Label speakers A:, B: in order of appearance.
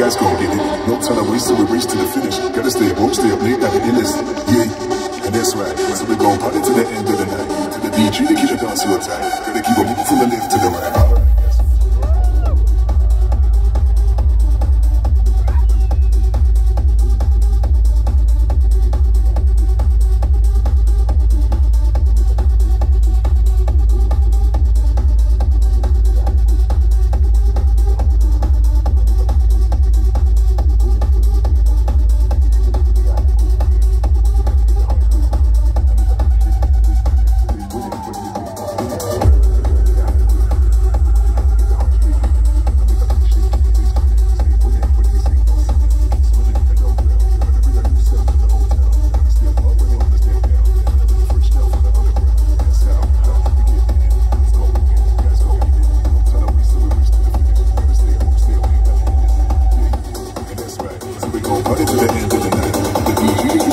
A: guys gon' get it. No time to waste, so we race to the finish. Gotta stay woke, stay up late, like an illest. Yeah, and that's right. So we gon' party to the end of the night. To the DJ to keep the dance so tight. Gotta keep on moving from the left to the right. Party to the end of the night.